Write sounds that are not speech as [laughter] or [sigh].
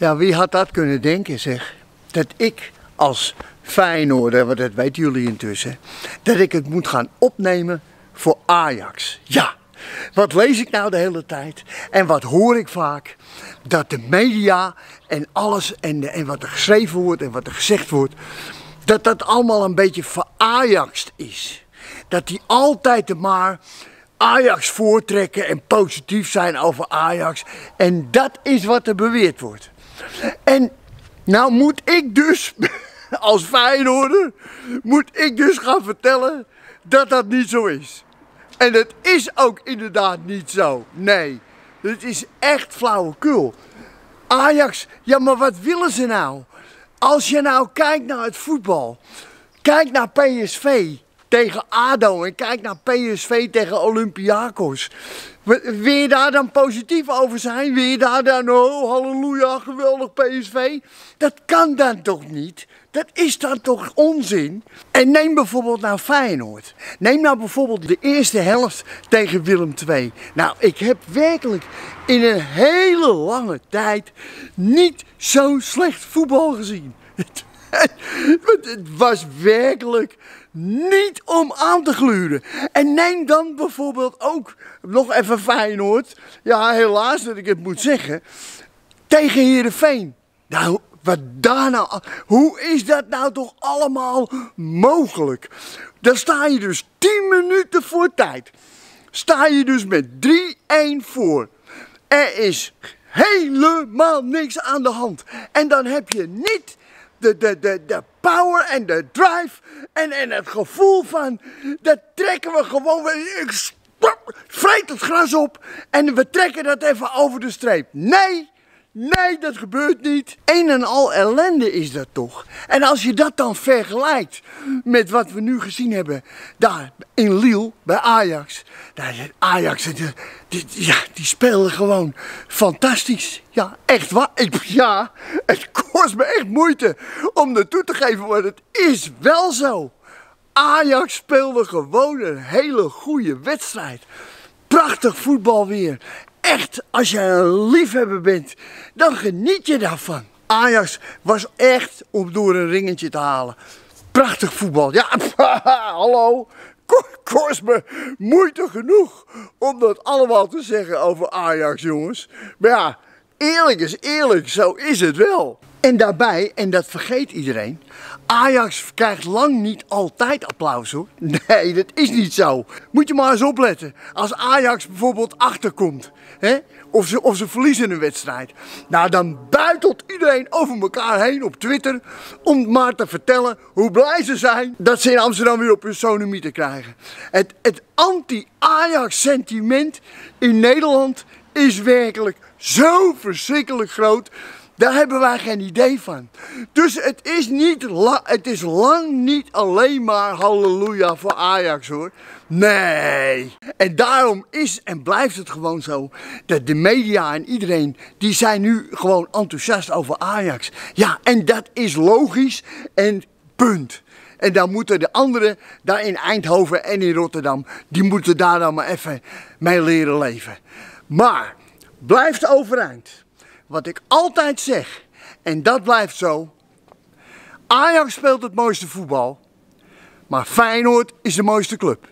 Ja, wie had dat kunnen denken, zeg? Dat ik als Feyenoorder, want dat weten jullie intussen, dat ik het moet gaan opnemen voor Ajax. Ja, wat lees ik nou de hele tijd? En wat hoor ik vaak? Dat de media en alles en, en wat er geschreven wordt en wat er gezegd wordt, dat dat allemaal een beetje verajaxed is. Dat die altijd maar Ajax voortrekken en positief zijn over Ajax. En dat is wat er beweerd wordt. En nou moet ik dus, [laughs] als Feyenoorder, moet ik dus gaan vertellen dat dat niet zo is. En het is ook inderdaad niet zo. Nee, het is echt flauwekul. Ajax, ja maar wat willen ze nou? Als je nou kijkt naar het voetbal, kijk naar PSV tegen ADO en kijk naar PSV tegen Olympiakos. Wil je daar dan positief over zijn? Wil je daar dan, oh halleluja, geweldig PSV? Dat kan dan toch niet? Dat is dan toch onzin? En neem bijvoorbeeld nou Feyenoord. Neem nou bijvoorbeeld de eerste helft tegen Willem II. Nou, ik heb werkelijk in een hele lange tijd niet zo slecht voetbal gezien. [laughs] Het was werkelijk niet om aan te gluren. En neem dan bijvoorbeeld ook nog even Feyenoord. Ja, helaas dat ik het moet zeggen. Tegen Heerenveen. Nou, wat daar nou... Hoe is dat nou toch allemaal mogelijk? Dan sta je dus 10 minuten voor tijd. Sta je dus met 3-1 voor. Er is helemaal niks aan de hand. En dan heb je niet de, de, de, de power en de drive en, en het gevoel van, dat trekken we gewoon, ik vreet het gras op en we trekken dat even over de streep. Nee, Nee, dat gebeurt niet. Een en al ellende is dat toch. En als je dat dan vergelijkt met wat we nu gezien hebben daar in Lille bij Ajax. Daar, Ajax, die, die, ja, die speelden gewoon fantastisch. Ja, echt waar. Ik, [laughs] ja, het kost me echt moeite om naartoe te geven, maar het is wel zo. Ajax speelde gewoon een hele goede wedstrijd. Prachtig voetbal weer echt, als je een liefhebber bent, dan geniet je daarvan. Ajax was echt om door een ringetje te halen. Prachtig voetbal. Ja, [laughs] hallo. Kost me moeite genoeg om dat allemaal te zeggen over Ajax, jongens. Maar ja, eerlijk is eerlijk, zo is het wel. En daarbij, en dat vergeet iedereen, Ajax krijgt lang niet altijd applaus hoor. [laughs] Nee, dat is niet zo. Moet je maar eens opletten. Als Ajax bijvoorbeeld achterkomt, hè, of, ze, of ze verliezen een wedstrijd. Nou, dan buitelt iedereen over elkaar heen op Twitter om maar te vertellen hoe blij ze zijn dat ze in Amsterdam weer op hun sonomieten krijgen. Het, het anti-Ajax sentiment in Nederland is werkelijk zo verschrikkelijk groot daar hebben wij geen idee van. Dus het is, niet het is lang niet alleen maar halleluja voor Ajax hoor. Nee. En daarom is en blijft het gewoon zo dat de media en iedereen, die zijn nu gewoon enthousiast over Ajax. Ja, en dat is logisch en punt. En dan moeten de anderen daar in Eindhoven en in Rotterdam, die moeten daar dan maar even mee leren leven. Maar, blijft overeind wat ik altijd zeg, en dat blijft zo. Ajax speelt het mooiste voetbal, maar Feyenoord is de mooiste club.